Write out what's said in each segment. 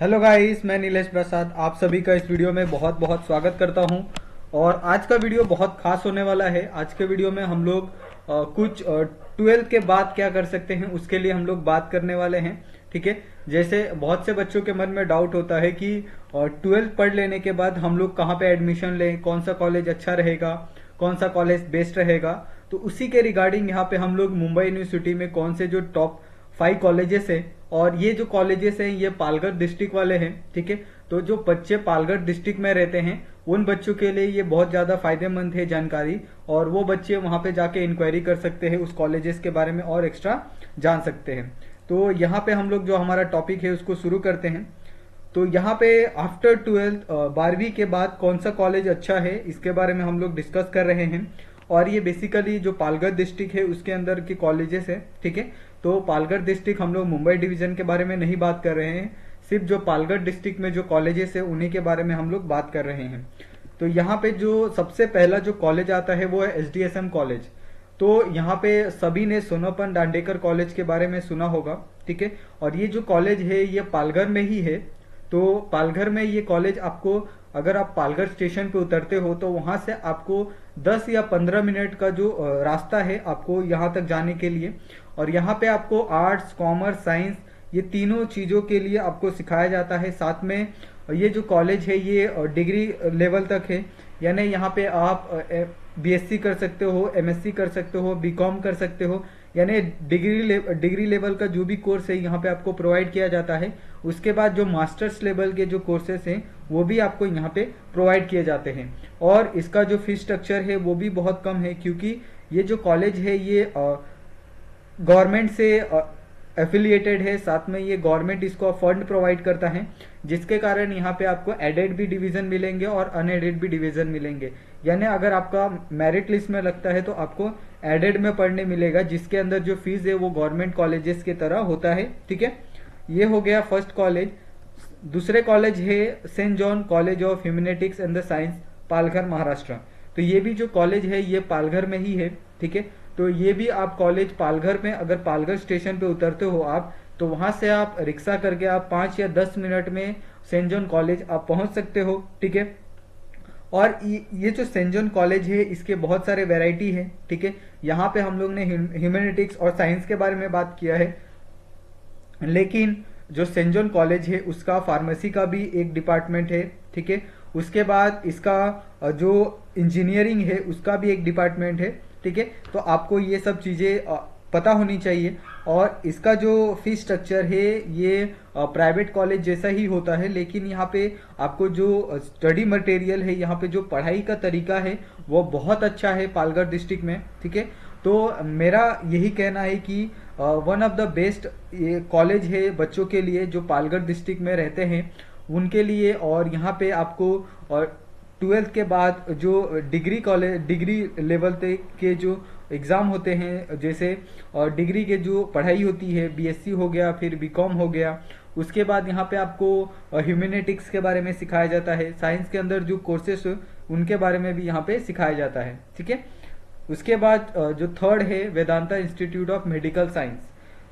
Hello guys मैं नीलेश प्रसाद आप सभी का इस वीडियो में बहुत बहुत स्वागत करता हूँ। और आज का वीडियो बहुत खास होने वाला है। आज के वीडियो में हम लोग अ, कुछ ट्वेल्थ के बाद क्या कर सकते हैं उसके लिए हम लोग बात करने वाले हैं ठीक है? जैसे बहुत से बच्चों के मन में डाउट होता है कि ट्वेल्थ पढ़ लेने के बाद हम लोग कहाँ पे एडमिशन लें कौन सा कॉलेज अच्छा रहेगा कौन सा कॉलेज बेस्ट रहेगा? तो उसी के रिगार्डिंग यहाँ पे हम लोग मुंबई यूनिवर्सिटी में कौन से जो टॉप फाइव कॉलेजेस है और ये जो कॉलेजेस हैं, ये पालघर डिस्ट्रिक्ट वाले हैं, ठीक है? तो जो बच्चे पालघर डिस्ट्रिक्ट में रहते हैं, उन बच्चों के लिए ये बहुत ज़्यादा फ़ायदेमंद है जानकारी और वो बच्चे वहाँ पे जाके इंक्वायरी कर सकते हैं, उस कॉलेजेस के बारे में और एक्स्ट्रा जान सकते हैं। तो यहाँ पे हम लोग जो हमारा टॉपिक है, उसको शुरू करते हैं। तो यहाँ पे आफ्टर ट्वेल्थ बारहवीं के बाद कौन सा कॉलेज अच्छा है, इसके बारे में हम लोग डिस्कस कर रहे हैं। और ये बेसिकली जो पालघर डिस्ट्रिक्ट है, उसके अंदर के कॉलेजेस है, ठीक है? तो पालघर डिस्ट्रिक्ट हम लोग मुंबई डिवीज़न के बारे में नहीं बात कर रहे हैं। सिर्फ़ जो पालगढ़ डिस्ट्रिक्ट में जो कॉलेजेस है, उन्हीं के बारे में हम लोग बात कर रहे हैं। तो यहाँ पे जो सबसे पहला जो कॉलेज आता है, वो है एच कॉलेज। तो यहाँ पे सभी ने सोनापन डांडेकर कॉलेज के बारे में सुना होगा, ठीक है? और ये जो कॉलेज है, ये पालघर में ही है। तो पालघर में ये कॉलेज आपको, अगर आप पालघर स्टेशन पे उतरते हो तो वहाँ से आपको 10 या 15 मिनट का जो रास्ता है आपको यहाँ तक जाने के लिए। और यहाँ पे आपको आर्ट्स कॉमर्स साइंस ये तीनों चीज़ों के लिए आपको सिखाया जाता है। साथ में ये जो कॉलेज है ये डिग्री लेवल तक है। यानी यहाँ पे आप बीएससी कर सकते हो एमएससी कर सकते हो बीकॉम कर सकते हो। यानी डिग्री ले, डिग्री लेवल का जो भी कोर्स है यहाँ पे आपको प्रोवाइड किया जाता है। उसके बाद जो मास्टर्स लेवल के जो कोर्सेस हैं वो भी आपको यहाँ पे प्रोवाइड किए जाते हैं। और इसका जो फ़ीस स्ट्रक्चर है, वो भी बहुत कम है, क्योंकि ये जो कॉलेज है, ये गवर्नमेंट से एफिलिएटेड है। साथ में ये गवर्नमेंट इसको फंड प्रोवाइड करता है, जिसके कारण यहाँ पे आपको एडेड भी डिवीज़न मिलेंगे और अनएडेड भी डिवीज़न मिलेंगे। यानी अगर आपका मेरिट लिस्ट में लगता है तो आपको एडेड में पढ़ने मिलेगा, जिसके अंदर जो फ़ीस है, वो गवर्नमेंट कॉलेजेस की तरह होता है। ठीक है? ये हो गया फ़र्स्ट कॉलेज दूसरे कॉलेज है Saint John college of humanities and the science Palghar, Maharashtra. तो ये भी जो कॉलेज है, ये पालघर में ही है, ठीक है? तो ये भी आप कॉलेज पालघर में, अगर पालघर स्टेशन पे उतरते हो आप तो वहाँ से आप रिक्शा करके आप पाँच या दस मिनट में सेंट जॉन कॉलेज आप पहुँच सकते हो, ठीक है? और ये जो सेंट जॉन कॉलेज है, इसके बहुत सारे वैरायटी है, ठीक है? यहाँ पे हम लोग ने ह्यूमैनिटिक्स और साइंस के बारे में बात किया है। लेकिन जो सेंट जॉन कॉलेज है, उसका फार्मेसी का भी एक डिपार्टमेंट है, ठीक है? उसके बाद इसका जो इंजीनियरिंग है, उसका भी एक डिपार्टमेंट है, ठीक है? तो आपको ये सब चीज़ें पता होनी चाहिए। और इसका जो फ़ीस स्ट्रक्चर है, ये प्राइवेट कॉलेज जैसा ही होता है, लेकिन यहाँ पे आपको जो स्टडी मटेरियल है, यहाँ पे जो पढ़ाई का तरीका है, वो बहुत अच्छा है पालगढ़ डिस्ट्रिक्ट में, ठीक है? तो मेरा यही कहना है कि वन ऑफ़ द बेस्ट ये कॉलेज है बच्चों के लिए जो पालगढ़ डिस्ट्रिक्ट में रहते हैं, उनके लिए और यहाँ पे आपको और ट्वेल्थ के बाद जो डिग्री कॉलेज डिग्री लेवल तक के जो एग्ज़ाम होते हैं, जैसे और डिग्री के जो पढ़ाई होती है बीएससी हो गया, फिर बीकॉम हो गया, उसके बाद यहाँ पे आपको ह्यूमैनिटिक्स के बारे में सिखाया जाता है साइंस के अंदर जो कोर्सेस उनके बारे में भी यहाँ पे सिखाया जाता है, ठीक है? उसके बाद जो थर्ड है, Vedanta institute of medical science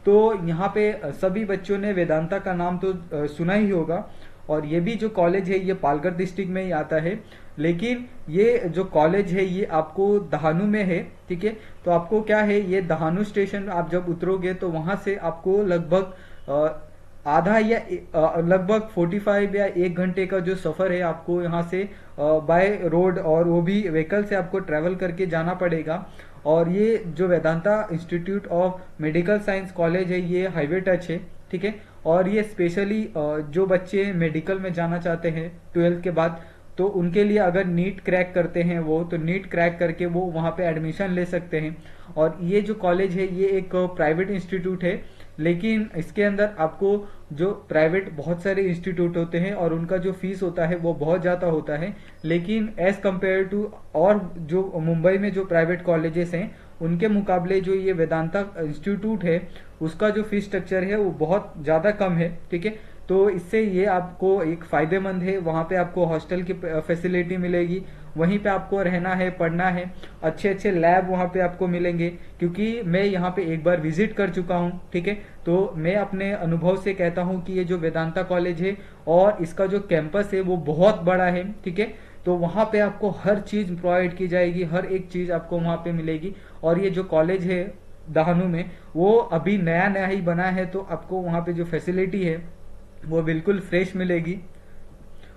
तो यहाँ पे सभी बच्चों ने वेदांता का नाम तो सुना ही होगा और ये भी जो कॉलेज है, ये पालघर डिस्ट्रिक्ट में ही आता है। लेकिन ये जो कॉलेज है, ये आपको दहानू में है, ठीक है? तो आपको क्या है, ये दहानू स्टेशन आप जब उतरोगे तो वहाँ से आपको लगभग आधा या लगभग 45 या एक घंटे का जो सफ़र है आपको यहाँ से बाय रोड और वो भी व्हीकल से आपको ट्रेवल करके जाना पड़ेगा। और ये जो Vedanta institute of medical science college है, ये हाईवे टच है, ठीक है? और ये स्पेशली जो बच्चे मेडिकल में जाना चाहते हैं ट्वेल्थ के बाद तो उनके लिए अगर नीट क्रैक करते हैं वो तो नीट क्रैक करके वो वहाँ पे एडमिशन ले सकते हैं। और ये जो कॉलेज है, ये एक प्राइवेट इंस्टीट्यूट है, लेकिन इसके अंदर आपको जो प्राइवेट बहुत सारे इंस्टीट्यूट होते हैं और उनका जो फ़ीस होता है वो बहुत ज़्यादा होता है। लेकिन एज कंपेयर टू और जो मुंबई में जो प्राइवेट कॉलेजेस हैं, उनके मुकाबले जो ये वेदांता इंस्टीट्यूट है, उसका जो फ़ीस स्ट्रक्चर है वो बहुत ज़्यादा कम है, ठीक है? तो इससे ये आपको एक फ़ायदेमंद है। वहाँ पे आपको हॉस्टल की फैसिलिटी मिलेगी। वहीं पे आपको रहना है, पढ़ना है। अच्छे अच्छे लैब वहाँ पे आपको मिलेंगे। क्योंकि मैं यहाँ पे एक बार विज़िट कर चुका हूँ, ठीक है? तो मैं अपने अनुभव से कहता हूँ कि ये जो वेदांता कॉलेज है और इसका जो कैंपस है, वो बहुत बड़ा है, ठीक है? तो वहाँ पे आपको हर चीज़ प्रोवाइड की जाएगी, हर एक चीज़ आपको वहाँ पे मिलेगी। और ये जो कॉलेज है, दहानू में, वो अभी नया नया ही बना है तो आपको वहाँ पे जो फैसिलिटी है वो बिल्कुल फ्रेश मिलेगी।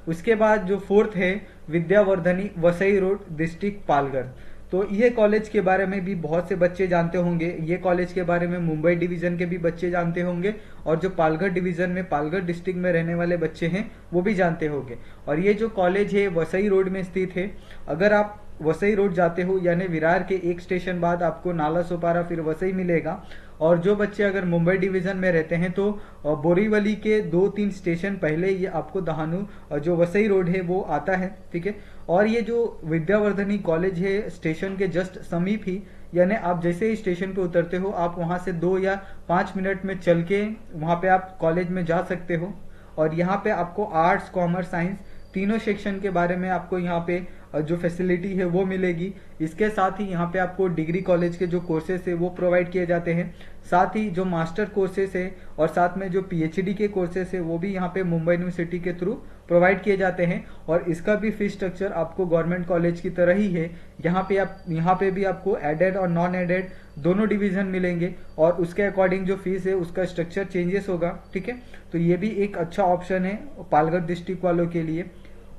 उसके बाद जो फोर्थ है, विद्यावर्धनी वसई रोड, डिस्ट्रिक्ट पालघर। तो ये कॉलेज के बारे में भी बहुत से बच्चे जानते होंगे। ये कॉलेज के बारे में मुंबई डिवीज़न के भी बच्चे जानते होंगे और जो पालघर डिवीज़न में, पालघर डिस्ट्रिक्ट में रहने वाले बच्चे हैं, वो भी जानते होंगे। और ये जो कॉलेज है, वसई रोड में स्थित है। अगर आप वसई रोड जाते हो, यानी विरार के एक स्टेशन बाद आपको नाला सोपारा फिर वसई मिलेगा। और जो बच्चे अगर मुंबई डिवीज़न में रहते हैं तो बोरीवली के दो तीन स्टेशन पहले ये आपको दहानू जो वसई रोड है, वो आता है, ठीक है? और ये जो विद्यावर्धनी कॉलेज है, स्टेशन के जस्ट समीप ही, यानी आप जैसे ही स्टेशन पे उतरते हो, आप वहाँ से दो या पाँच मिनट में चल के वहाँ पे आप कॉलेज में जा सकते हो। और यहाँ पे आपको आर्ट्स, कॉमर्स, साइंस तीनों सेक्शन के बारे में आपको यहाँ पे जो फैसिलिटी है, वो मिलेगी। इसके साथ ही यहाँ पे आपको डिग्री कॉलेज के जो कोर्सेस है, वो प्रोवाइड किए जाते हैं। साथ ही जो मास्टर कोर्सेस है और साथ में जो पीएचडी के कोर्सेस है, वो भी यहाँ पे मुंबई यूनिवर्सिटी के थ्रू प्रोवाइड किए जाते हैं। और इसका भी फ़ीस स्ट्रक्चर आपको गवर्नमेंट कॉलेज की तरह ही है। यहाँ पे आप, यहाँ पे भी आपको एडेड और नॉन एडेड दोनों डिवीज़न मिलेंगे और उसके अकॉर्डिंग जो फ़ीस है, उसका स्ट्रक्चर चेंजेस होगा, ठीक है? तो ये भी एक अच्छा ऑप्शन है पालघर डिस्ट्रिक्ट वालों के लिए।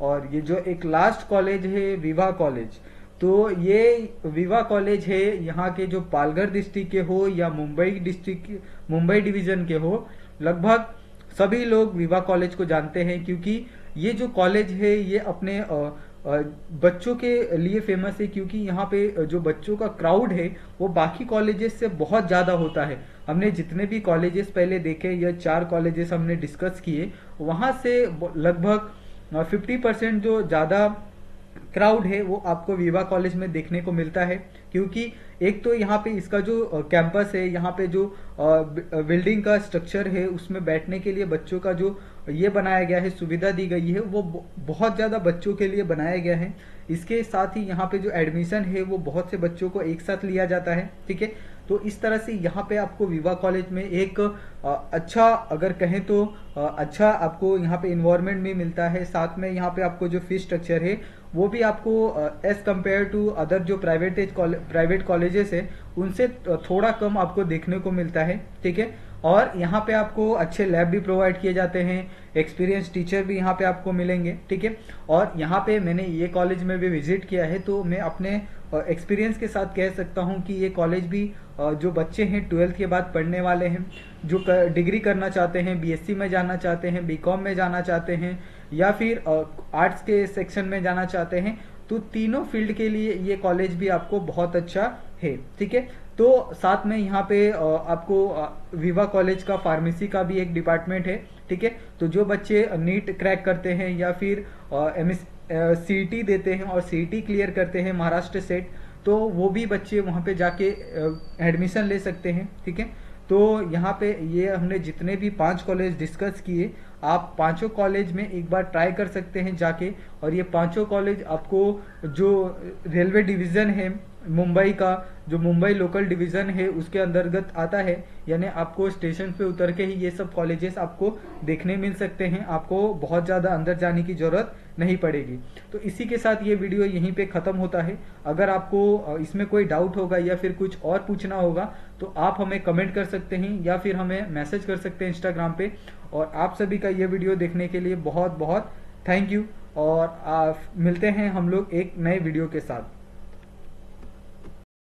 और ये जो एक लास्ट कॉलेज है विवाह कॉलेज तो ये विवाह कॉलेज है, यहाँ के जो पालघर डिस्ट्रिक्ट के हो या मुंबई डिस्ट्रिक्ट मुंबई डिवीज़न के हो, लगभग सभी लोग विवाह कॉलेज को जानते हैं क्योंकि ये जो कॉलेज है, ये अपने बच्चों के लिए फ़ेमस है क्योंकि यहाँ पे जो बच्चों का क्राउड है, वो बाकी कॉलेजेस से बहुत ज़्यादा होता है। हमने जितने भी कॉलेजेस पहले देखे या चार कॉलेजेस हमने डिस्कस किए, वहाँ से लगभग फिफ्टी परसेंट जो ज़्यादा क्राउड है, वो आपको विवा कॉलेज में देखने को मिलता है। क्योंकि एक तो यहाँ पे इसका जो कैंपस है, यहाँ पे जो बिल्डिंग का स्ट्रक्चर है, उसमें बैठने के लिए बच्चों का जो, ये बनाया गया है, सुविधा दी गई है, वो बहुत ज़्यादा बच्चों के लिए बनाया गया है। इसके साथ ही यहाँ पे जो एडमिशन है, वो बहुत से बच्चों को एक साथ लिया जाता है, ठीक है? तो इस तरह से यहाँ पे आपको विवाह कॉलेज में एक अच्छा अगर कहें तो अच्छा आपको यहाँ पे इन्वायरमेंट भी मिलता है। साथ में यहाँ पे आपको जो फ़ीस स्ट्रक्चर है, वो भी आपको एज कंपेयर टू अदर जो प्राइवेट प्राइवेट कॉलेजेस है, उनसे थोड़ा कम आपको देखने को मिलता है, ठीक है? और यहाँ पे आपको अच्छे लैब भी प्रोवाइड किए जाते हैं एक्सपीरियंस टीचर भी यहाँ पे आपको मिलेंगे, ठीक है? और यहाँ पे मैंने ये कॉलेज में भी विज़िट किया है तो मैं अपने एक्सपीरियंस के साथ कह सकता हूँ कि ये कॉलेज भी जो बच्चे हैं ट्वेल्थ के बाद पढ़ने वाले हैं, जो डिग्री करना चाहते हैं बीएससी में जाना चाहते हैं बीकॉम में जाना चाहते हैं, या फिर आर्ट्स के सेक्शन में जाना चाहते हैं तो तीनों फ़ील्ड के लिए ये कॉलेज भी आपको बहुत अच्छा है, ठीक है? तो साथ में यहाँ पे आपको विवा कॉलेज का फार्मेसी का भी एक डिपार्टमेंट है, ठीक है? तो जो बच्चे नीट क्रैक करते हैं या फिर एम सी देते हैं और सीटी क्लियर करते हैं महाराष्ट्र सेट तो वो भी बच्चे वहाँ पे जाके एडमिशन ले सकते हैं, ठीक है? तो यहाँ पे ये हमने जितने भी पाँच कॉलेज डिस्कस किए, आप पाँचों कॉलेज में एक बार ट्राई कर सकते हैं जाके, और ये पाँचों कॉलेज आपको जो रेलवे डिवीज़न है मुंबई का, जो मुंबई लोकल डिवीज़न है, उसके अंतर्गत आता है, यानी आपको स्टेशन पे उतर के ही ये सब कॉलेजेस आपको देखने मिल सकते हैं। आपको बहुत ज़्यादा अंदर जाने की ज़रूरत नहीं पड़ेगी। तो इसी के साथ ये वीडियो यहीं पे ख़त्म होता है। अगर आपको इसमें कोई डाउट होगा या फिर कुछ और पूछना होगा तो आप हमें कमेंट कर सकते हैं या फिर हमें मैसेज कर सकते हैं इंस्टाग्राम पे। और आप सभी का ये वीडियो देखने के लिए बहुत बहुत थैंक यू और मिलते हैं हम लोग एक नए वीडियो के साथ।